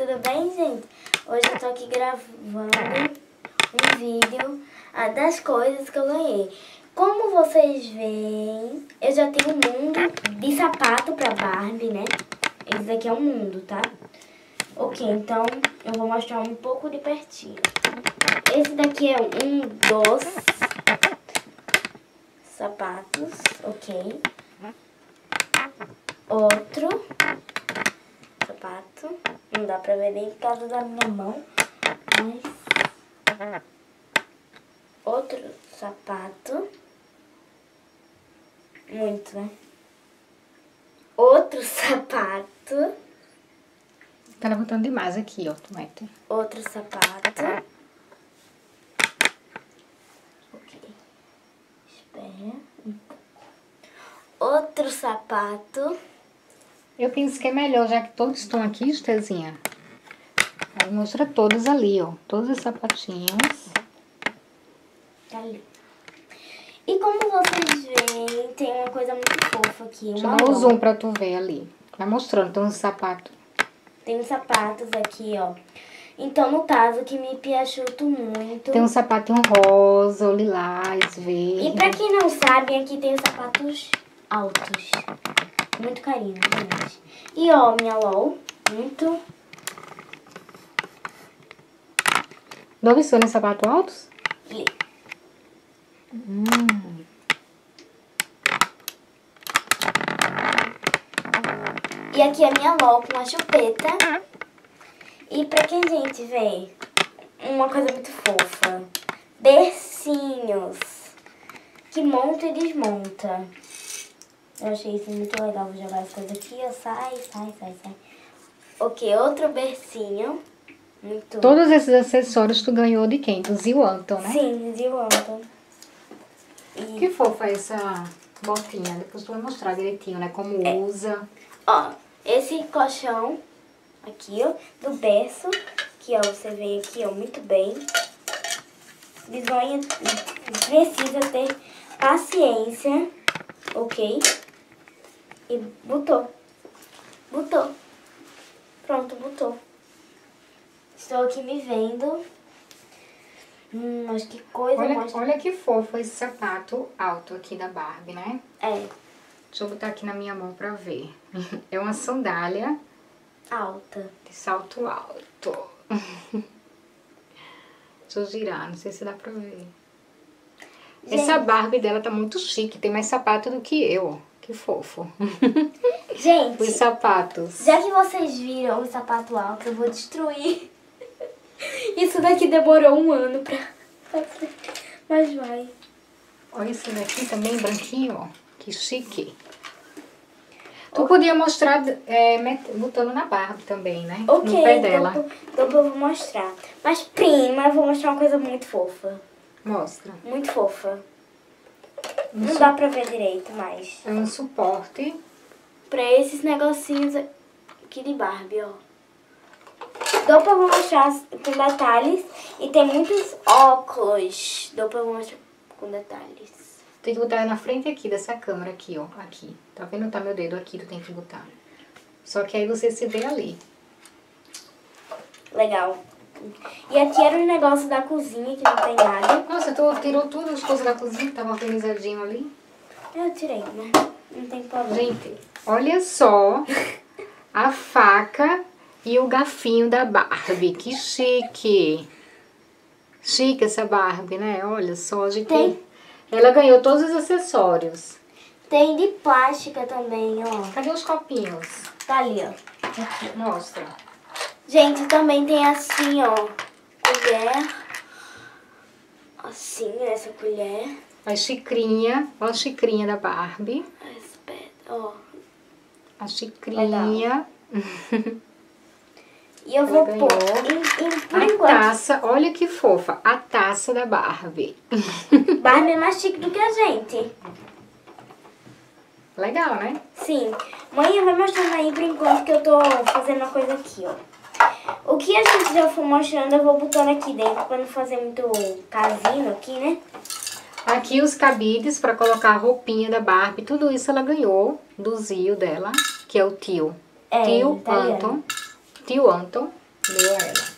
tudo bem, gente? Hoje eu tô aqui gravando um vídeo ah, das coisas que eu ganhei. Como vocês veem, eu já tenho um mundo de sapato pra Barbie, né? Esse daqui é um mundo, tá? Ok, então eu vou mostrar um pouco de pertinho. Esse daqui é um dos sapatos, ok? Outro sapato. Não dá pra ver nem por causa da minha mão. Mas... Outro sapato. Muito, né? Outro sapato. Tá levantando demais aqui, ó, tomate. Outro sapato. Ok. Espera. Outro sapato. Eu penso que é melhor, já que todos estão aqui, Estezinha. Aí mostra todos ali, ó. Todos os sapatinhos. Tá ali. E como vocês veem, tem uma coisa muito fofa aqui. Deixa eu Uma dar o zoom pra tu ver ali. Vai mostrando, tem uns sapatos. Tem uns sapatos aqui, ó. Então, no caso, que me piachuto muito. Tem um sapatinho rosa, ou lilás, E verde. pra quem não sabe, aqui tem os sapatos altos. Muito carinho, gente. E ó, minha LOL. Muito. Dove são os sapatos altos? li- Hum. E aqui é minha LOL com uma chupeta. E pra quem, gente, vê uma coisa muito fofa. Bercinhos. Que monta e desmonta. Eu achei isso muito legal. Vou jogar as coisas aqui, ó. Sai, sai, sai, sai. Ok, outro bercinho. Muito. Todos esses acessórios tu ganhou de quem? Do Zil Anton, né? Sim, de Anton. E, Que fofa essa botinha. Depois tu vai mostrar direitinho, né? Como É. usa. ó, esse colchão aqui, ó, do berço, que, ó, você vê aqui, ó, muito bem. Bisonha precisa ter paciência, ok? E botou. Botou. Pronto, botou. Estou aqui me vendo. Hum, mas que coisa Olha, olha que fofo esse sapato alto aqui da Barbie, né? É, Deixa eu botar aqui na minha mão pra ver. É uma sandália alta. de salto alto. Deixa eu girar, não sei se dá pra ver. Essa Gente. Barbie dela tá muito chique, tem mais sapato do que eu. Que fofo. Gente, Os sapatos. Já que vocês viram o sapato alto, eu vou destruir. Isso daqui demorou um ano pra fazer. Mas vai. Olha esse daqui também, branquinho, ó. Que chique. Tu podia mostrar é, met- botando na Barbie também, né? Ok, no pé dela. então, então eu vou mostrar. Mas, prima, eu vou mostrar uma coisa muito fofa. Mostra. Muito fofa. Não dá pra ver direito, mas... É um suporte. Pra esses negocinhos aqui de Barbie, ó. Dou pra mostrar com detalhes. E tem muitos óculos. Dou pra mostrar com detalhes. Tem que botar na frente aqui dessa câmera aqui, ó. Aqui. Tá vendo? Tá meu dedo aqui, tu tem que botar. Só que aí você se vê ali. Legal. E aqui era o negócio da cozinha, que não tem nada. Nossa, tu tirou tudo as coisas da cozinha que tava organizadinho ali. Eu tirei, né? Não tem problema. Gente, olha só a faca e o gafinho da Barbie. Que chique. Chique essa Barbie, né? Olha só, gente. Tem. Ela ganhou todos os acessórios. Tem de plástica também, ó. Cadê os copinhos? Tá ali, ó. Mostra. Gente, também tem assim, ó. Colher. Assim, essa colher. A xicrinha. Olha a xicrinha da Barbie. Pedra, ó. A xicrinha. E eu vou pôr em, em, A taça. Olha que fofa. A taça da Barbie. Barbie é mais chique do que a gente. Legal, né? Sim. Mãe, vai mostrando aí por enquanto que eu tô fazendo uma coisa aqui, ó. O que a gente já for mostrando, eu vou botando aqui dentro pra não fazer muito casino aqui, né? Aqui os cabides para colocar a roupinha da Barbie. Tudo isso ela ganhou do Zio dela, que é o tio. É, tio italiano. Anton. Tio Anton. Deu ela.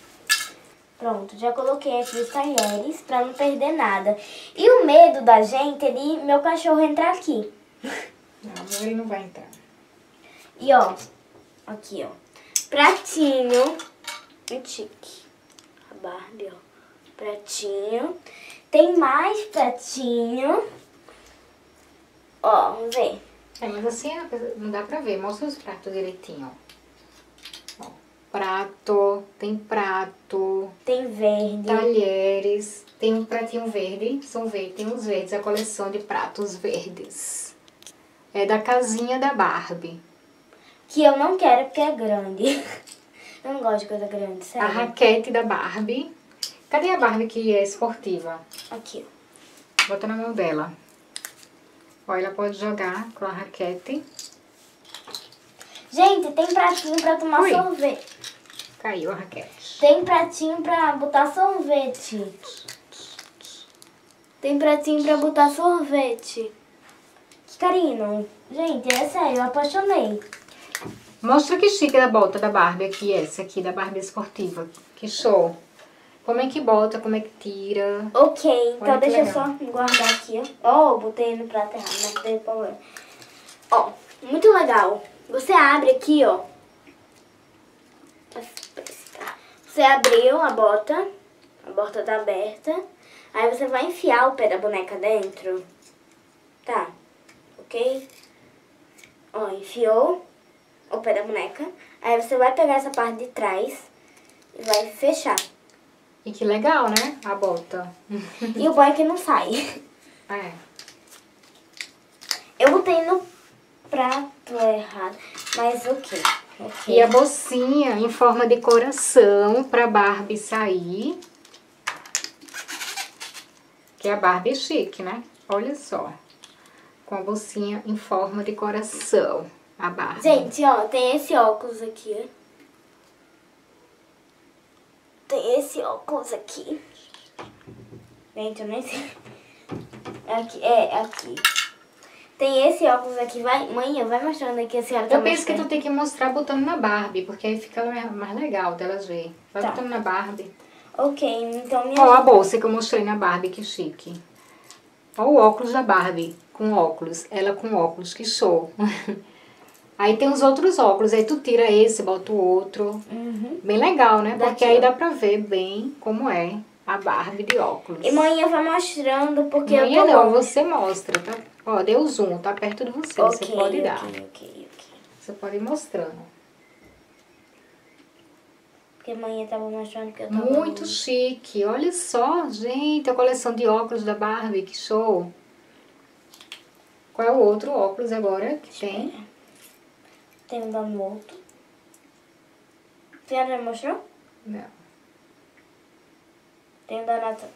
Pronto, já coloquei aqui os talheres pra não perder nada. E o medo da gente é de meu cachorro entrar aqui. Não, ele não vai entrar. E ó, aqui ó, pratinho, muito chique. A Barbie, ó, pratinho. Tem mais pratinho. Ó, vamos ver. É, mas assim não dá pra ver. Mostra os pratos direitinho, ó. ó. Prato, tem prato. Tem verde. Talheres. Tem um pratinho verde. São verdes, tem uns verdes. A coleção de pratos verdes. É da casinha da Barbie. Que eu não quero porque é grande. Eu não gosto de coisa grande, sério. A raquete da Barbie. Cadê a Barbie que é esportiva? Aqui. Bota na mão dela. Ó, ela pode jogar com a raquete. Gente, tem pratinho pra tomar Ui. sorvete. Caiu a raquete. Tem pratinho pra botar sorvete. Tem pratinho pra botar sorvete. Que carinho. Gente, é sério, eu apaixonei. Mostra que chique a bota da Barbie aqui, essa aqui, da Barbie esportiva. Que show. Como é que bota, como é que tira. Ok, então deixa eu só guardar aqui, ó. Oh, botei no prato errado, não tem problema. Ó, muito legal. Você abre aqui, ó. Você abriu a bota, a bota tá aberta. Aí você vai enfiar o pé da boneca dentro. Tá, ok? Ó, enfiou o pé da boneca. Aí você vai pegar essa parte de trás e vai fechar. E que legal, né? A bota. e o bom é que não sai. É. Eu botei no prato errado, mas ok. okay. E a bolsinha em forma de coração pra Barbie sair. Que a Barbie é chique, né? Olha só. Com a bolsinha em forma de coração a barra. Gente, ó, tem esse óculos aqui. Tem esse óculos aqui. Gente, eu nem sei. É aqui, é, aqui. Tem esse óculos aqui. Vai, mãe, vai mostrando aqui a senhora Eu penso que tu tem que mostrar botando na Barbie, porque aí fica mais legal delas ver. Vai tá. botando na Barbie. Ok, então minha... Ó a bolsa que eu mostrei na Barbie, que chique. Ó o óculos da Barbie, com óculos. Ela com óculos, que show. Aí tem os outros óculos, aí tu tira esse, bota o outro. Uhum. Bem legal, né? Daqui. Porque aí dá pra ver bem como é a Barbie de óculos. E manhã vai mostrando, porque manhã eu tô não, você mostra, tá? Ó, deu zoom, tá perto de você, okay, você pode dar. Ok, ok, Você pode ir mostrando. Porque manhã tava mostrando que eu tô Muito chique, olha só, gente, a coleção de óculos da Barbie, que show. Qual é o outro óculos agora que tem? Tem um da moto. Você já mostrou? Não. Tem da natação.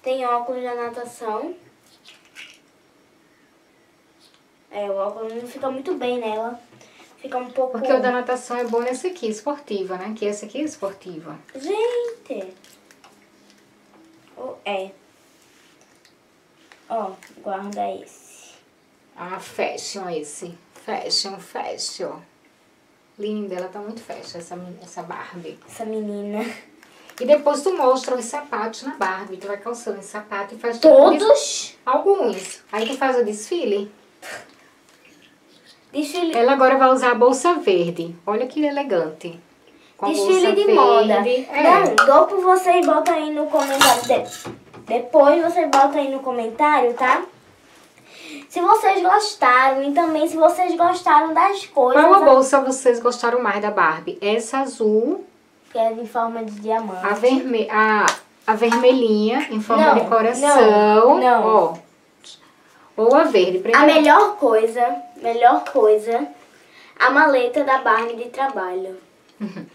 Tem óculos da natação. É, o óculos não fica muito bem nela. Fica um pouco... Porque o da natação é bom nesse aqui, esportiva, né? Que esse aqui é esportiva. Gente! Oh, é. Ó, guarda esse. Ah, fashion esse. Fashion, fashion. Linda, ela tá muito fashion, essa, essa Barbie. Essa menina. E depois tu mostra os sapatos na Barbie. Tu vai calçando esse sapato e faz... Todos? Alguns. Aí tu faz o desfile. Desfile. Ela agora vai usar a bolsa verde. Olha que elegante. Com desfile de verde. moda. É. Não, dou pra vocês, bota aí no comentário. De... Depois você bota aí no comentário, tá? Se vocês gostaram e também se vocês gostaram das coisas... Qual a bolsa vocês gostaram mais da Barbie? Essa azul... Que é em forma de diamante. A, verme... a, a vermelhinha em forma não, de coração. Não, não. Ó, ou a verde. Primeiro. A melhor coisa, melhor coisa, a maleta da Barbie de trabalho.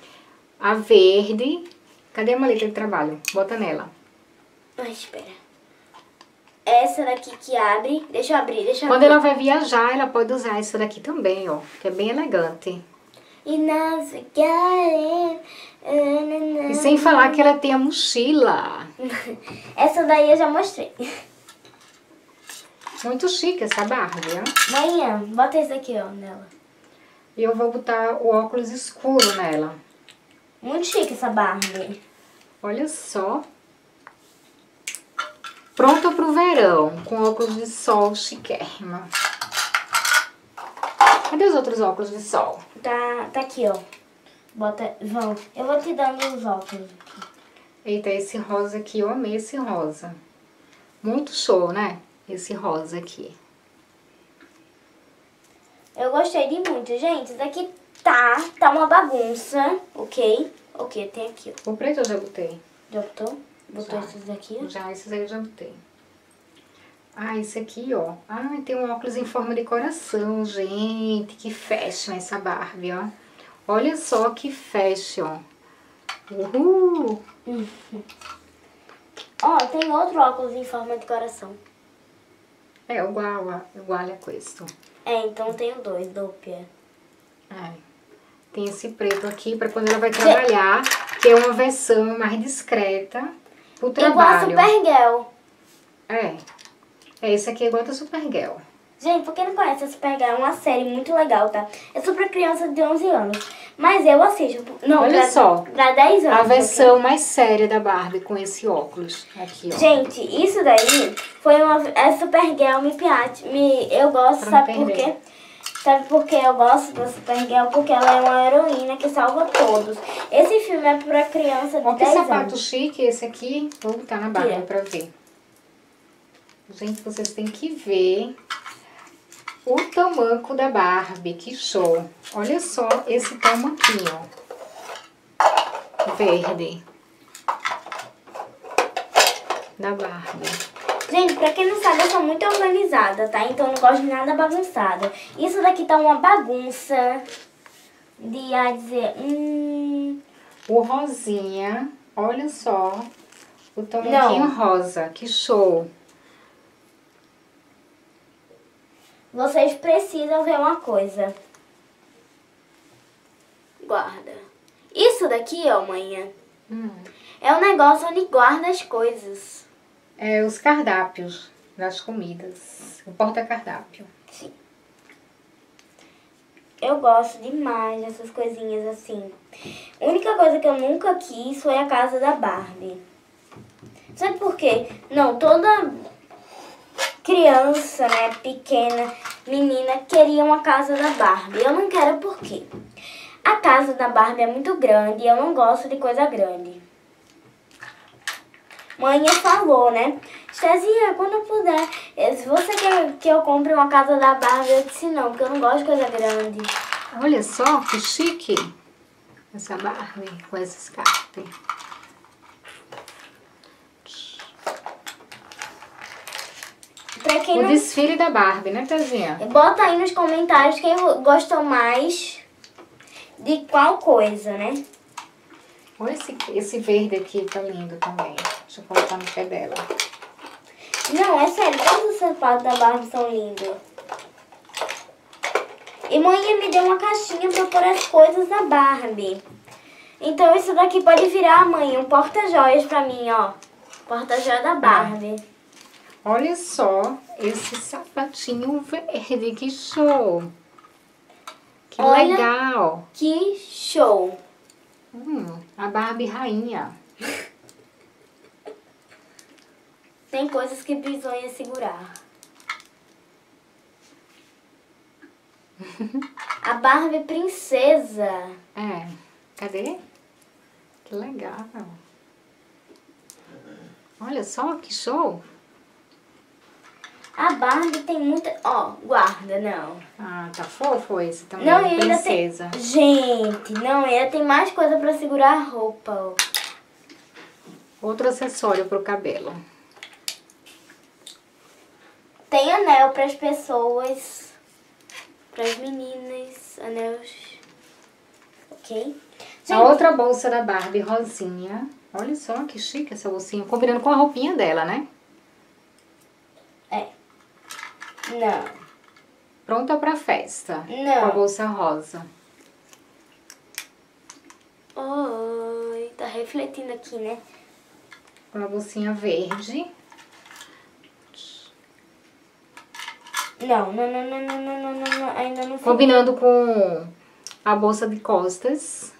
a verde. Cadê a maleta de trabalho? Bota nela. Ai, espera essa daqui que abre. Deixa eu abrir, deixa eu Quando abrir. ela vai viajar, ela pode usar essa daqui também, ó. Que é bem elegante. E navegar... E sem falar que ela tem a mochila. essa daí eu já mostrei. Muito chique essa Barbie, ó. Manhã, bota esse aqui, ó, nela. E eu vou botar o óculos escuro nela. Muito chique essa Barbie. Olha só. Pronta pro verão, com óculos de sol chiquérrima. Cadê os outros óculos de sol? Tá, tá aqui, ó. Bota, vão. Eu vou te dando os óculos. Eita, esse rosa aqui, eu amei esse rosa. Muito show, né? Esse rosa aqui. Eu gostei de muito. Gente, isso daqui tá, tá uma bagunça, ok? Ok, tem aqui, ó. O preto eu já botei. Já botou? Botou Já. esses daqui. Já, esses aí eu já botei. Ah, esse aqui, ó. Ah, tem um óculos em forma de coração, gente. Que fashion essa Barbie, ó. Olha só que fashion. Uhul! Ó, tem outro óculos em forma de coração. É igual a, igual a questo. É, então tenho dois, doppia. É. Tem esse preto aqui pra quando ela vai trabalhar, que é uma versão mais discreta pro Igual a trabalho. Supergirl. É. É, esse aqui é igual da Supergirl. Gente, pra quem não conhece, a Supergirl é uma série muito legal, tá? É só pra criança de 11 anos. Mas eu assisto. Não, Olha pra, só. Pra 10 anos. A versão mais séria da Barbie com esse óculos. Aqui, ó. Gente, isso daí foi uma. A Supergirl me piate. Me, eu gosto, Pra sabe por quê? Sabe por que eu gosto da Supergirl? Porque ela é uma heroína que salva todos. Esse filme é pra criança de Olha que 10 sapato anos. chique esse aqui. Vou botar na Barbie Tira. pra ver. Gente, vocês têm que ver o tamanco da Barbie. Que show. Olha só esse tamanquinho. Verde. Da Barbie. Gente, pra quem não sabe, eu sou muito organizada, tá? Então eu não gosto de nada bagunçado. Isso daqui tá uma bagunça de a dizer, hum, O rosinha. Olha só. O tamanquinho rosa. Que show. vocês precisam ver uma coisa. Guarda. Isso daqui, ó, manhã, Hum. é um negócio onde guarda as coisas. É os cardápios das comidas. O porta-cardápio. Sim. Eu gosto demais dessas coisinhas assim. A única coisa que eu nunca quis foi a casa da Barbie. Sabe por quê? Não, toda criança, né, pequena, menina, queria uma casa da Barbie. Eu não quero por quê? A casa da Barbie é muito grande e eu não gosto de coisa grande. Mãe falou, né? Estezinha, quando eu puder, eh, se você quer que eu compre uma casa da Barbie, eu disse não, porque eu não gosto de coisa grande. Olha só que chique essa Barbie com. Pra quem O não desfile da Barbie, né, Tazinha? Bota aí nos comentários quem gostou mais de qual coisa, né? Olha esse, esse verde aqui, tá lindo também. Deixa eu colocar no pé dela. Não, é sério, todos os sapatos da Barbie são lindos. E mãe me deu uma caixinha pra pôr as coisas da Barbie. Então isso daqui pode virar, mãe, um porta-joias pra mim, ó. Porta-joia da Barbie. Olha só esse sapatinho verde, que show! Que Olha. legal! Que show! Hum, a Barbie rainha. Tem coisas que bizonha segurar. A Barbie princesa. É, cadê? Que legal! Olha só que show! A Barbie tem muita. Ó, guarda, não. Ah, tá fofo esse também, Não, e ainda princesa. tem. Gente, não, ainda tem mais coisa pra segurar a roupa, ó. Outro acessório pro cabelo. Tem anel pras pessoas. Pras meninas. Anéis. Ok? A outra bolsa da Barbie rosinha. Olha só que chique essa bolsinha. Combinando com a roupinha dela, né? É. Não. Pronta pra festa. Não. Com a bolsa rosa. Oi, tá refletindo aqui, né? Com a bolsinha verde. Não, não, não, não, não, não, não, não ainda não Combinando com a bolsa de costas.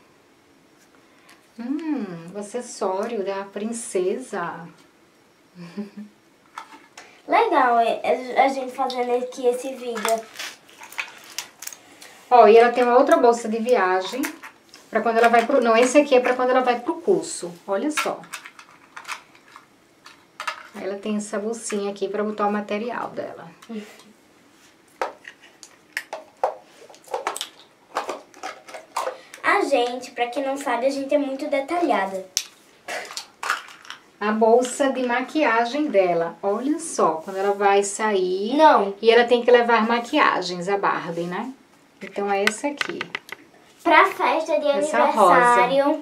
Hum, o acessório é da princesa. Legal é, é, a gente fazendo aqui esse vídeo. Ó, e ela tem uma outra bolsa de viagem para quando ela vai pro, não, esse aqui é para quando ela vai pro curso. Olha só. Ela tem essa bolsinha aqui para botar o material dela. gente, pra quem não sabe, a gente é muito detalhada. A bolsa de maquiagem dela. Olha só, quando ela vai sair... Não. E ela tem que levar maquiagens, a Barbie, né? Então é essa aqui. Pra festa de Essa aniversário.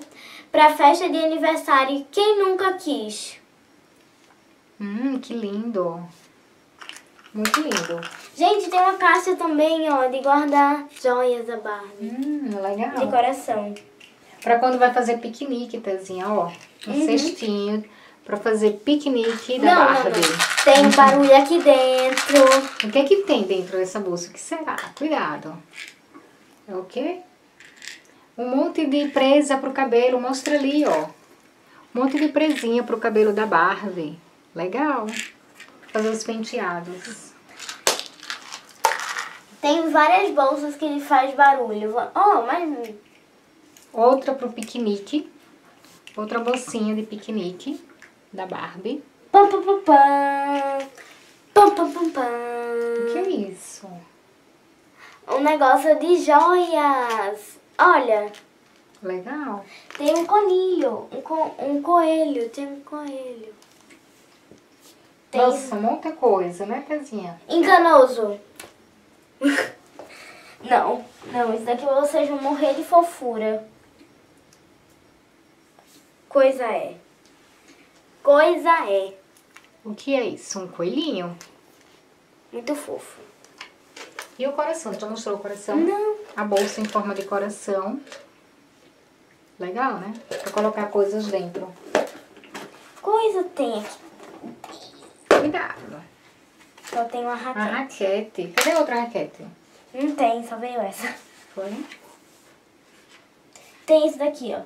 Pra festa de aniversário, quem nunca quis? Hum, que lindo. Muito lindo. Gente, tem uma caixa também, ó, de guardar joias da Barbie. Hum, legal. Decoração. Pra quando vai fazer piquenique, Tezinha, ó. Um Uhum. cestinho pra fazer piquenique da Não, não, Barbie. não. Tem um barulho aqui dentro. O que é que tem dentro dessa bolsa? O que será? Cuidado. É o quê? Um monte de presa pro cabelo. Mostra ali, ó. Um monte de presinha pro cabelo da Barbie. Legal. Fazer os penteados. Tem várias bolsas que faz barulho. Mais um. Outra pro piquenique. Outra bolsinha de piquenique da Barbie. Pam, pam, pam, pam. Pam, pam, pam, pam. O que é isso? Um negócio de joias. Olha, Legal. tem um coelho. Um, co um coelho. Tem um coelho. Tem Nossa, muita coisa, né, Tezinha? enganoso. não, não. Isso daqui vocês vão morrer de fofura. Coisa é. Coisa é. O que é isso? Um coelhinho? Muito fofo. E o coração? Já mostrou o coração? Não. A bolsa em forma de coração. Legal, né? Pra colocar coisas dentro. Coisa tem aqui. Cuidado. Só tem uma A raquete. raquete. Cadê a outra raquete? Não tem, só veio essa. Foi? Tem esse daqui, ó.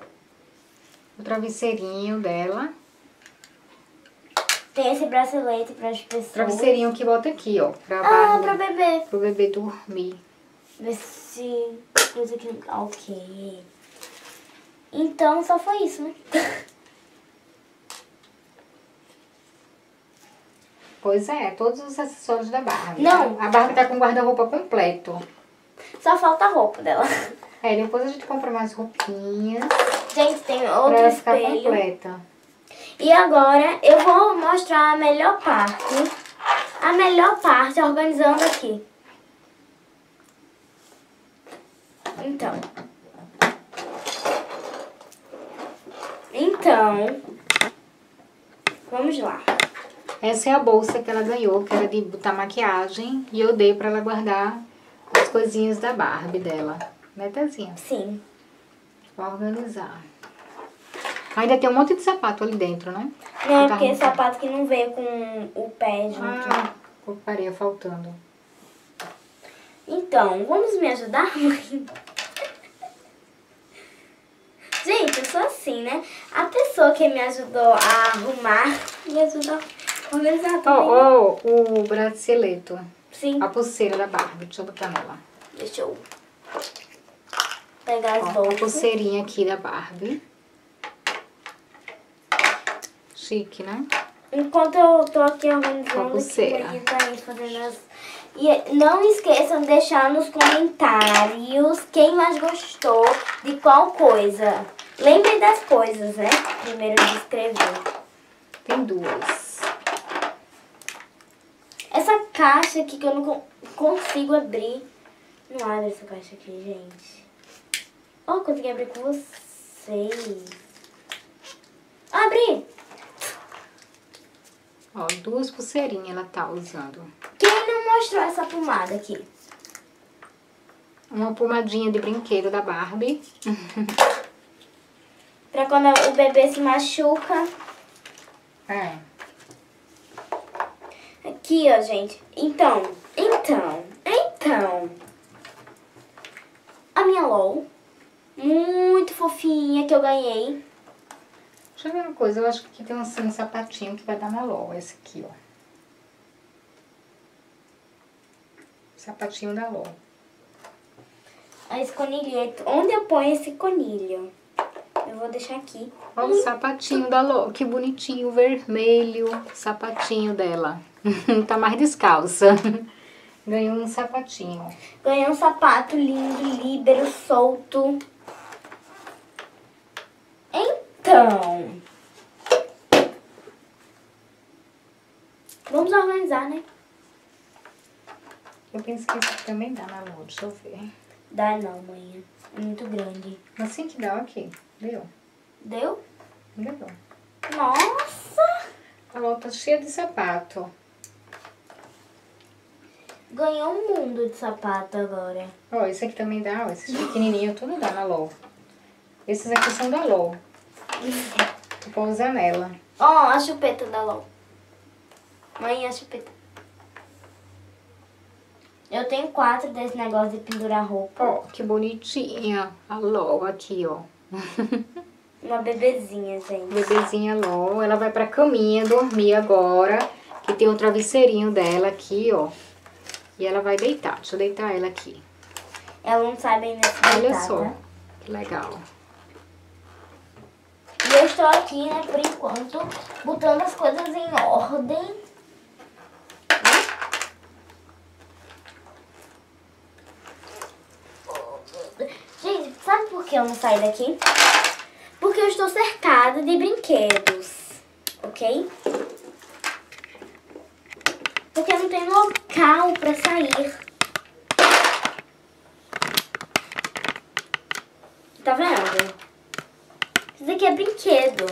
O travesseirinho dela. Tem esse bracelete para as pessoas. Travesseirinho que bota aqui, ó. Pra Ah, pra bebê. Pro bebê dormir. Ver se coisa que não... Ok. Então, só foi isso, né? Pois é, todos os acessórios da Barbie. Não. A Barbie tá com guarda-roupa completo. Só falta a roupa dela. É, depois a gente compra mais roupinhas Gente, tem pra outro ela ficar espelho. completa. E agora eu vou mostrar a melhor parte. A melhor parte organizando aqui. Então. Então. Vamos lá. Essa é a bolsa que ela ganhou, que era de botar maquiagem. E eu dei pra ela guardar as coisinhas da Barbie dela. Né, Tezinha? Sim. Pra organizar. Ainda tem um monte de sapato ali dentro, né? Não, é Tá porque arrumado. sapato que não veio com o pé junto. Ah, parei faltando. Então, vamos me ajudar, mãe? Gente, eu sou assim, né? A pessoa que me ajudou a arrumar me ajudou a organizar também. Ó, ó, o braceleto. Sim, A pulseira da Barbie. Deixa eu botar nela. deixa eu pegar as Ó, a bolsas. pulseirinha aqui da Barbie. Chique, né? Enquanto eu tô aqui a organizando, aqui, pulseira. Luiz tá aí fazendo as... E não esqueçam de deixar nos comentários quem mais gostou de qual coisa. Lembrem das coisas, né? Primeiro de escrever. Tem duas. Essa caixa aqui que eu não con- consigo abrir. Não abre essa caixa aqui, gente. Ó, eu consegui abrir com vocês. Abri! Ó, duas pulseirinhas ela tá usando. Quem não mostrou essa pomada aqui? Uma pomadinha de brinquedo da Barbie. Pra quando o bebê se machuca. É. Aqui, ó, gente. Então, então, então. A minha LOL. Muito fofinha que eu ganhei. Deixa eu ver uma coisa, eu acho que aqui tem um, assim, um sapatinho que vai dar na LOL, esse aqui, ó. Sapatinho da LOL. Esse conilhete. Onde eu ponho esse conilho? Eu vou deixar aqui. Olha o sapatinho da LOL, que bonitinho, vermelho, sapatinho dela. tá mais descalça. Ganhou um sapatinho. Ganhei um sapato lindo, líbero, solto. Então. Vamos organizar, né? Eu penso que esse aqui também dá na LOL, deixa eu ver. Dá não, mãe. É muito grande. Assim que dá, ok. Deu? Deu? Deu. Nossa! A LOL tá cheia de sapato. Ganhou um mundo de sapato agora. Ó, esse aqui também dá, ó. Esses pequenininhos tudo dá na LOL. Esses aqui são da LOL. Eu vou usar nela. Ó, a chupeta da LOL. Mãe, a chupeta. Eu tenho quatro desse negócio de pendurar roupa. Ó, que bonitinha. A LOL aqui, ó. Uma bebezinha, gente. Bebezinha LOL. Ela vai pra caminha dormir agora. Que tem um travesseirinho dela aqui, ó. E ela vai deitar. Deixa eu deitar ela aqui. Ela não sabe ainda se Olha deitar, só. tá? Que legal. E eu estou aqui, né, por enquanto, botando as coisas em ordem. Gente, sabe por que eu não saio daqui? Porque eu estou cercada de brinquedos, ok? Porque não tem local para sair. Tá vendo? Isso aqui é brinquedo.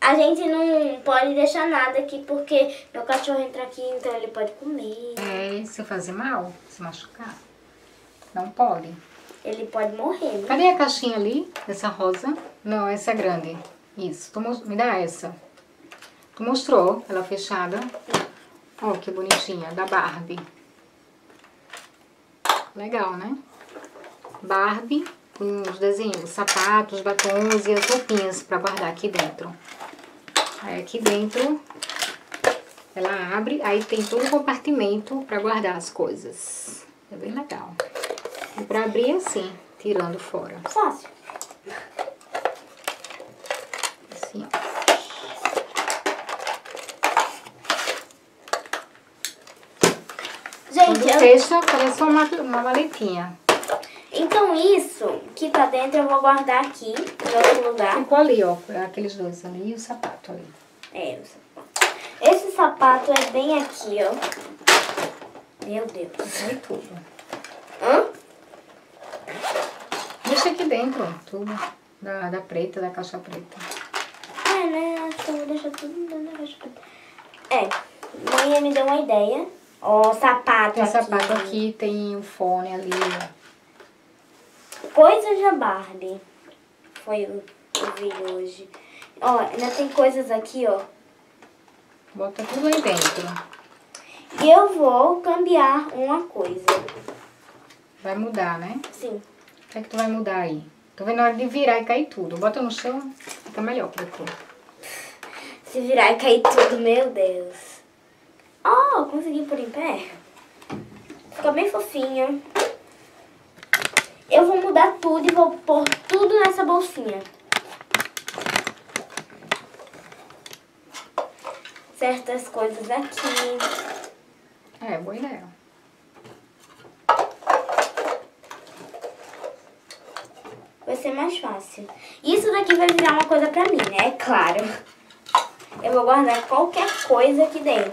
A gente não pode deixar nada aqui porque meu cachorro entra aqui, então ele pode comer. É, se fazer mal, se machucar. Não pode. Ele pode morrer, né? Cadê a caixinha ali? Essa rosa? Não, essa é grande. Isso. Tu me dá essa. Tu mostrou ela fechada? Ó, que bonitinha. Da Barbie. Legal, né? Barbie com os desenhos, sapatos, batons e as roupinhas pra guardar aqui dentro. Aí aqui dentro ela abre, aí tem todo um compartimento pra guardar as coisas. É bem legal. E pra abrir assim, tirando fora. Fácil. Assim, ó. Gente, Quando eu- fecha, parece uma, ma- uma maletinha. então isso que tá dentro eu vou guardar aqui, em outro lugar. Ficou ali, ó. Aqueles dois ali e o sapato ali. É, o sapato. Esse sapato é bem aqui, ó. Meu Deus. Aí tudo. Hã? Aqui dentro, tudo. Da, da preta, da caixa preta. É, né? Acho que eu vou deixar tudo dentro da caixa preta. É, mãe me deu uma ideia. Ó, sapato Tem aqui. sapato aqui, tem o fone ali, ó. Coisas da Barbie. Foi o, o vídeo hoje. Ó, ainda tem coisas aqui, ó. Bota tudo aí dentro. E eu vou cambiar uma coisa. Vai mudar, né? Sim. Que é que tu vai mudar aí? Tô vendo a hora de virar e cair tudo. Bota no chão, fica melhor pra tu. Se virar e cair tudo, meu Deus. Ó, consegui pôr em pé. Fica bem fofinha. Eu vou mudar tudo e vou pôr tudo nessa bolsinha. Certas coisas aqui. É, boa ideia. Vai ser mais fácil. Isso daqui vai virar uma coisa pra mim, né? É claro. Eu vou guardar qualquer coisa aqui dentro.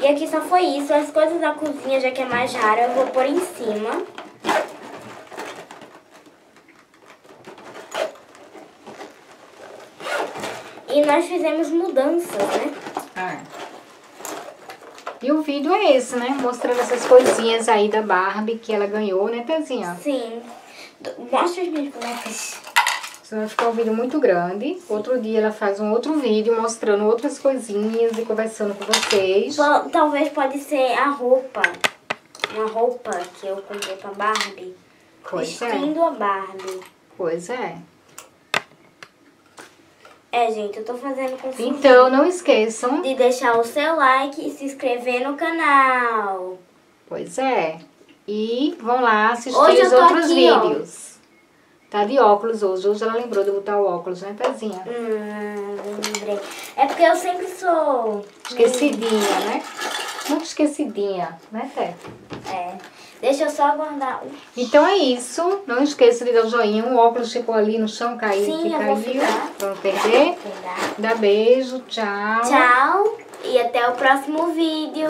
E aqui só foi isso. As coisas da cozinha, já que é mais raro, eu vou pôr em cima. E nós fizemos mudanças, né? Ah. E o vídeo é esse, né? Mostrando essas coisinhas aí da Barbie que ela ganhou, né, Tezinha? Sim. Mostra as minhas bonecas. Senão vai ficar um vídeo muito grande. Outro dia ela faz um outro vídeo mostrando outras coisinhas e conversando com vocês. Talvez pode ser a roupa. Uma roupa que eu comprei pra Barbie. Pois é. Vestindo a Barbie. Pois é. É, gente, eu tô fazendo com Então, não esqueçam. de deixar o seu like e se inscrever no canal. Pois é. E vão lá assistir Hoje os outros aqui, ó. vídeos. Tá de óculos hoje. Hoje ela lembrou de botar o óculos, né, Pezinha? Hum, lembrei. É porque eu sempre sou. Esquecidinha, né? Muito esquecidinha, né, Té? É. Deixa eu só guardar. o- Então é isso. Não esqueça de dar o joinha. O óculos ficou ali no chão, caiu, Sim, que eu caiu. vou ficar. Pra não perder. Dá beijo, tchau. Tchau e até o próximo vídeo.